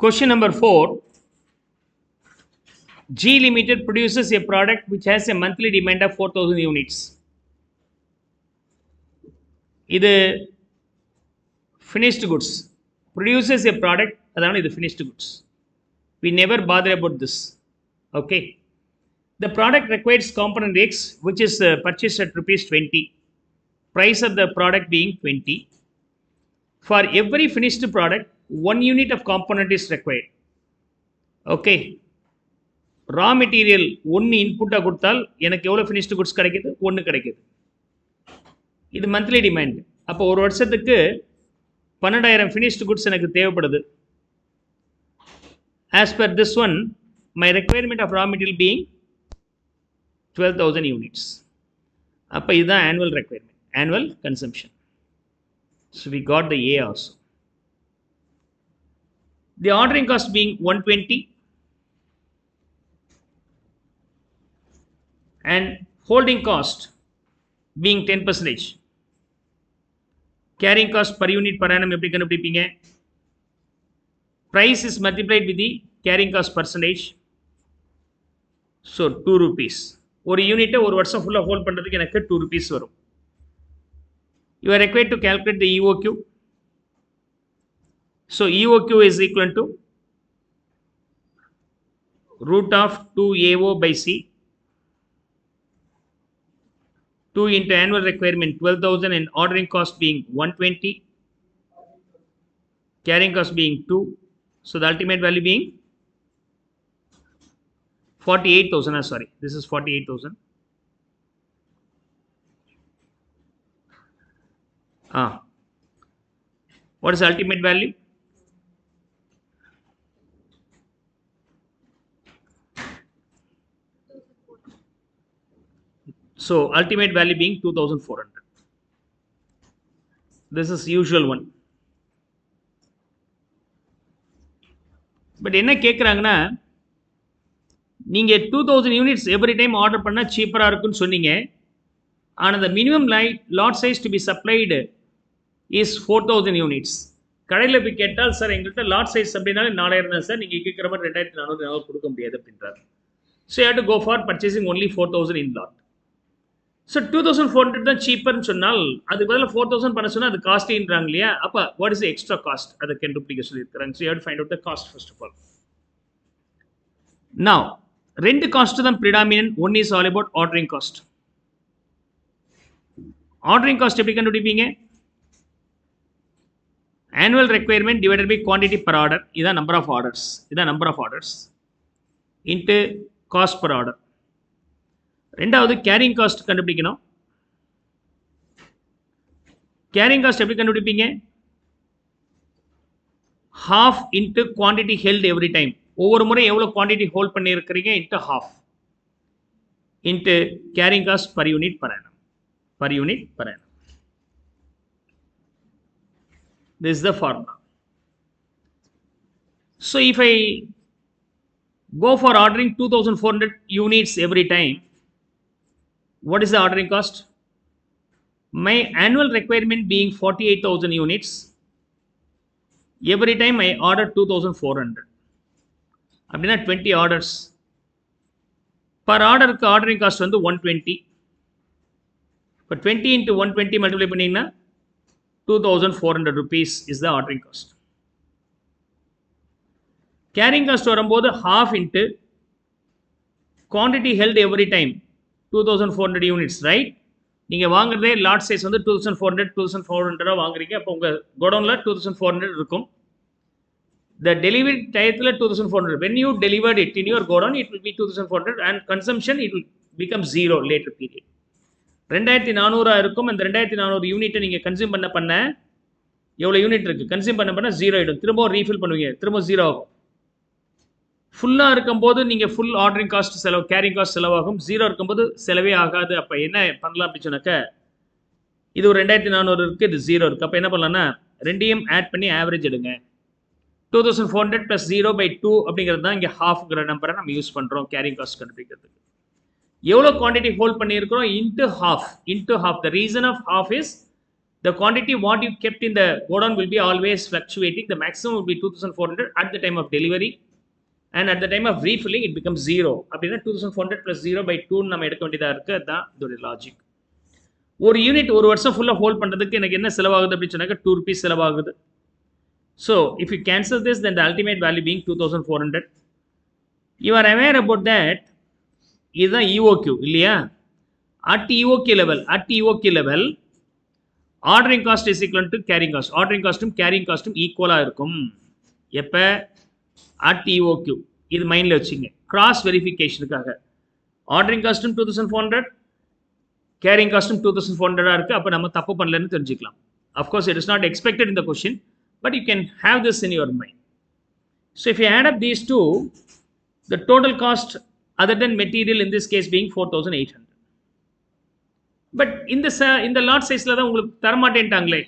Question number four. G Limited produces a product which has a monthly demand of 4000 units. இது finished goods. Produces a product, அதனால இது finished goods. We never bother about this. Okay. The product requires component X, which is uh, purchased at rupees 20. Price of the product being 20. For every finished product, one unit of component is required. Okay. Raw material ஒன்று இன்புட்டாக கொடுத்தால் எனக்கு எவ்வளோ finished goods கிடைக்கிது? ஒன்று கிடைக்கிது. இது monthly demand அப்போ ஒரு வருஷத்துக்கு பன்னெண்டாயிரம் ஃபினிஷ்டு குட்ஸ் எனக்கு தேவைப்படுது. As per this one my requirement of raw material being twelve thousand units அப்போ இதுதான் annual requirement annual consumption so we got the A also the ordering cost being 120 and holding cost being 10 percentage carrying cost per unit per annum எப்படி கண்டுபிடிப்பீங்க price is multiplied with the carrying cost percentage so 2 rupees ஒரு யூனிட்டை ஒரு வருஷம் ஃபுல்லாக hold பண்ணுறதுக்கு எனக்கு two rupees வரும் you are required to calculate the EOQ So EOQ is equal to root of 2AO by C. 2 into annual requirement 12,000 and ordering cost being 120. Carrying cost being 2. So the ultimate value being 48,000. Uh, ah, sorry, this is 48,000. Ah. What is ultimate value? So ultimate value being 2400. This is usual one. But என்ன கேட்குறாங்கன்னா நீங்கள் two thousand units every time order பண்ணால் சீப்பராக இருக்குன்னு சொன்னீங்க. ஆனால் the minimum light lot size to be supplied is four thousand units கடையில் போய் கேட்டால் சார் எங்கள்கிட்ட லாட் சைஸ் அப்படின்னாலே நாலாயிரம் தான் சார். நீங்கள் கேட்குற மாதிரி ரெண்டாயிரத்தி நானூறு நானூறு கொடுக்க முடியாது அப்படின்றார். So had to go for purchasing only four thousand in lot so two thousand four hundred தான் சீப்பர்னு சொன்னால் அதுக்கு பதிலாக ஃபோர் தௌசண்ட் பண்ண சொன்னால் அது காஸ்ட்லின்றாங்க இல்லையா அப்போ வாட் இஸ் எக்ஸ்ட்ரா காஸ்ட் அதை கண்டுபிடிக்க சொல்லியிருக்கிறாங்க. So you find out the cost first of all நான் ரெண்டு காஸ்ட் தான் predominant one is all about ordering cost ordering cost எப்படி கண்டுபிடிப்பீங்க? Annual requirement divided by quantity per order இதான் நம்பர் ஆஃப் ஆர்டர்ஸ் இதான் number of orders into cost per order ரெண்டாவது carrying cost கண்டுபிடிக்கணும். Carrying cost எப்படி கண்டுபிடிப்பீங்க? Half into quantity held every time ஒவ்வொரு முறை எவ்வளோ quantity hold பண்ணியிருக்கிறீங்க? Into half into carrying cost per unit per annum per unit per annum this is the formula. So if i go for ordering 2400 units every time what is the ordering cost? My annual requirement being 48000 units. Every time i order 2400 அப்படின்னா twenty orders per ஆர்டருக்கு ordering cost வந்து one twenty இப்போ twenty into one twenty multiply பண்ணிங்கன்னா two thousand four hundred rupees is the ordering cost carrying cost வரும்போது half into quantity held every time two thousand four hundred units right நீங்கள் வாங்குறதே lot size வந்து two thousand four hundred two thousand four ஹண்ட்ரடாக வாங்குறீங்க. அப்போ உங்கள் கோடவுனில் two thousand four hundred இருக்கும். The delivery டயத்தில் two thousand four hundred when you delivered it in your godown it will be two thousand four hundred and consumption it will become zero later period ரெண்டாயிரத்தி நானூறா இருக்கும். அந்த ரெண்டாயிரத்தி நானூறு யூனிட்டை நீங்கள் கன்சியூம் பண்ண பண்ண எவ்வளோ யூனிட் இருக்குது கன்சியூம் பண்ண பண்ண ஜீரோ ஆகிடும் திரும்பவும் ரீஃபில் பண்ணுவீங்க. திரும்ப ஜீரோ ஆகும். ஃபுல்லாக இருக்கும்போது நீங்கள் ஃபுல் ஆர்டரிங் காஸ்ட் செலவு கேரிங் காஸ்ட் செலவாகும். ஜீரோ இருக்கும்போது செலவே ஆகாது. அப்போ என்ன பண்ணலாம் அப்படின்னு சொன்னாக்க இது ஒரு ரெண்டாயிரத்தி நானூறு இருக்குது இது ஜீரோ இருக்குது அப்போ என்ன பண்ணலாம்னா ரெண்டையும் ஆட் பண்ணி ஆவரேஜ் எடுங்க. Two thousand four hundred plus zero by two அப்படிங்கிறது தான் இங்கே ஹாஃப்ங்கிற நம்பரை நம்ம யூஸ் பண்ணுறோம் கேரிங் காஸ்ட் கண்டுபிடிக்கிறதுக்கு. எவ்வளோ குவான்டிட்டி ஹோல்ட் பண்ணியிருக்கிறோம்? Into half into half the reason of half is the quantity what you kept in the godown will be always fluctuating. The maximum will be 2400 at the time of delivery. And at the time of refilling it become zero அப்படின்னா two thousand four hundred plus zero by டூன்னு நம்ம எடுக்க வேண்டியதாக இருக்குது அதுதான் இதோடைய logic ஒரு unit ஒரு வருஷம் ஃபுல்லாக ஹோல்ட் பண்ணுறதுக்கு எனக்கு என்ன செலவாகுது அப்படின்னு சொன்னாக்க டூ ருபீஸ் செலவாகுது. So if you cancel this then the ultimate value being two thousand four hundred you are aware about that இதுதான் இஓக்யூ இல்லையா? At EOQ level at EOQ level ordering cost is equal to carrying cost ordering காஸ்ட்டும் carrying காஸ்ட்டும் ஈக்குவலாக இருக்கும். எப்போ? At EOQ இது மைண்டில் வச்சுங்க. Cross வெரிஃபிகேஷனுக்காக ordering காஸ்ட்டும் two thousand four hundred carrying காஸ்ட்டும் two thousand four ஹண்ட்ரடாக இருக்குது அப்போ நம்ம தப்பு பண்ணலன்னு தெரிஞ்சுக்கலாம். Of course it is not expected இந்த question but you can have this in your mind so if you add up these to the total cost other then material in this case being four thousand eight hundred but இந்த ச இந்த lot சைஸில் தான் உங்களுக்கு தரமாட்டேன்ட்டாங்களே.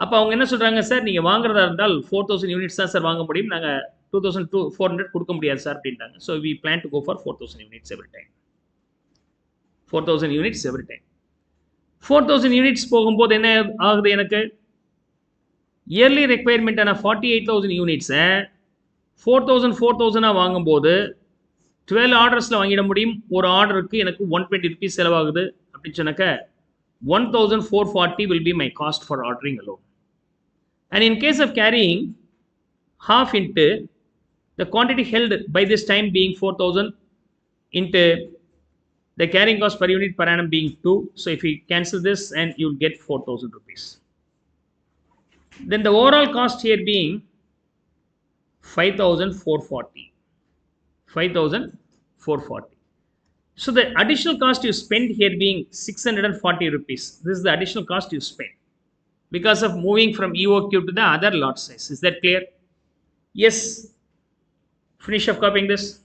அப்போ அவங்க என்ன சொல்கிறாங்க சார் நீங்கள் வாங்குறதா இருந்தால் ஃபோர் தௌசண்ட் யூனிட்ஸ் தான் சார் வாங்க முடியும். நாங்கள் two thousand two four hundred கொடுக்க முடியாது சார் அப்படின்ட்டாங்க so we plan to go for four thousand units every time four thousand units every time four thousand units போகும்போது என்ன ஆகுது எனக்கு? இயர்லி ரெக்குயர்மெண்ட்டான ஃபார்ட்டி எயிட் தௌசண்ட் யூனிட்ஸை ஃபோர் தௌசண்ட் ஃபோர் தௌசண்டாக வாங்கும்போது டுவெல் ஆர்டர்ஸில் வாங்கிட முடியும். ஒரு ஆர்டருக்கு எனக்கு ஒன் டுவெண்ட்டி ருபீஸ் செலவாகுது. அப்படின்னு சொன்னாக்க one thousand four forty will be my cost for ordering alone And in case of carrying half into the quantity held by this time being 4000 into the carrying cost per unit per annum being 2. So if we cancel this and you'll get 4000 rupees. Then the overall cost here being 5440. 5440. So the additional cost you spend here being 640 rupees. This is the additional cost you spend because of moving from EOQ to the other lot size is that clear Yes. Finish of copying this.